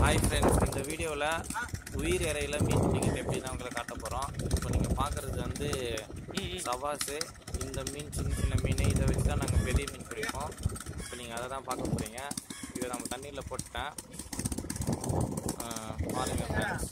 Hi friends இந்த வீடியோவில் உயிர் இறையில் மீன் பிடிக்கிறது எப்படி தான் உங்களை காட்ட போகிறோம் இப்போ நீங்கள் பார்க்குறது வந்து சவாஸு இந்த மீன் சின்ன சின்ன மீன் இதை வச்சு தான் நாங்கள் பெரிய மீன் பிடிப்போம். இப்போ நீங்கள் அதை தான் பார்க்க போகிறீங்க இதை நம்ம தண்ணியில் போட்டேன் பாருங்கள் ஃப்ரெண்ட்ஸ்